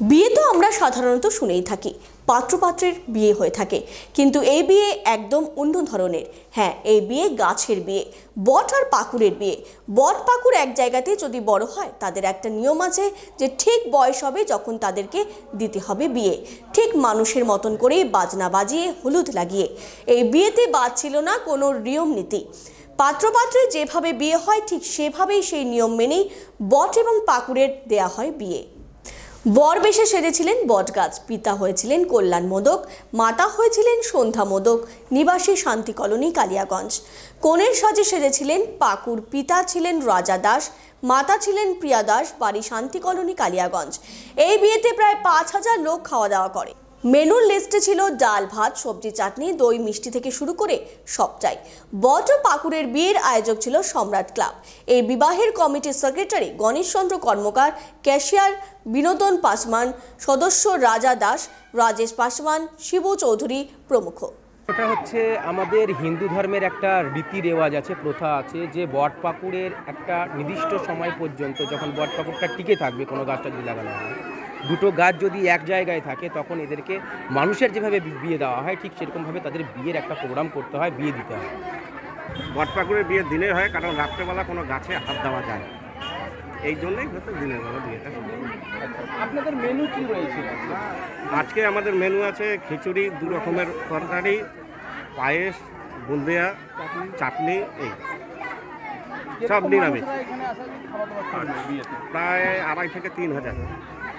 বিয়ে তো আমরা সাধারণত শুনেই থাকি, পাত্রপাত্রের বিয়ে হয়ে থাকে। কিন্তু এই বিয়ে একদম অন্য ধরনের। হ্যাঁ এই বিয়ে গাছের বিয়ে, বট আর পাকুড়ের বিয়ে। বট পাকুর এক জায়গাতে যদি বড় হয়, তাদের একটা নিয়ম আছে যে ঠিক বয়স হবে যখন তাদেরকে দিতে হবে বিয়ে। ঠিক মানুষের মতন করেই বাজনা বাজিয়ে, হলুদ লাগিয়ে। এই বিয়েতে বাদ ছিল না কোনো নিয়ম নীতি। পাত্রপাত্রের যেভাবে বিয়ে হয়, ঠিক সেভাবেই সেই নিয়ম মেনেই বট এবং পাকুড়ের দেয়া হয় বিয়ে। বর বেশে সেজেছিলেন বটগাছ, পিতা হয়েছিলেন কল্যাণ মোদক, মাতা হয়েছিলেন সন্ধ্যা মোদক, নিবাসী শান্তি কলোনি, কালিয়াগঞ্জ। কনের সাজে সেজেছিলেন পাকুর পিতা ছিলেন রাজা দাস, মাতা ছিলেন প্রিয়া দাস, বাড়ি শান্তি কলোনি, কালিয়াগঞ্জ। এই বিয়েতে প্রায় পাঁচ হাজার লোক খাওয়া দাওয়া করে। মেনুর লিস্টে ছিল ডাল, ভাত, সবজি, চাটনি, দই, মিষ্টি থেকে শুরু করে সবটাই বট পাকুড়ের বিয়ের আয়োজক ছিল সম্রাট ক্লাব। এই বিবাহের কমিটির সেক্রেটারি গণেশচন্দ্র কর্মকার, ক্যাশিয়ার বিনোদন পাসমান, সদস্য রাজা দাস, রাজেশ পাসমান, শিবু চৌধুরী প্রমুখ। এটা হচ্ছে আমাদের হিন্দু ধর্মের একটা রীতি রেওয়াজ আছে, প্রথা আছে যে বট পাকুড়ের একটা নির্দিষ্ট সময় পর্যন্ত যখন বট পাকুড়টা টিকে থাকবে, কোনো গাছটা যদি লাগানো হয় দুটো গাছ যদি এক জায়গায় থাকে তখন এদেরকে মানুষের যেভাবে বিয়ে দেওয়া হয় ঠিক সেরকমভাবে তাদের বিয়ের একটা প্রোগ্রাম করতে হয় বিয়ে দিতে হয়। বটপাকুড়ের বিয়ে দিনের হয় কারণ রাত্রেবেলা কোনো গাছে হাত দেওয়া যায় না। এই জন্যই হয়তো দিনের বেলা বিয়েটা আপনাদের মেনু কি রয়েছে? আজকে আমাদের মেনু আছে খিচুড়ি দু রকমের তরকারি পায়েস বুন্দিয়া চাটনি এই। সব নিরামিষ। প্রায় আড়াই থেকে তিন হাজার।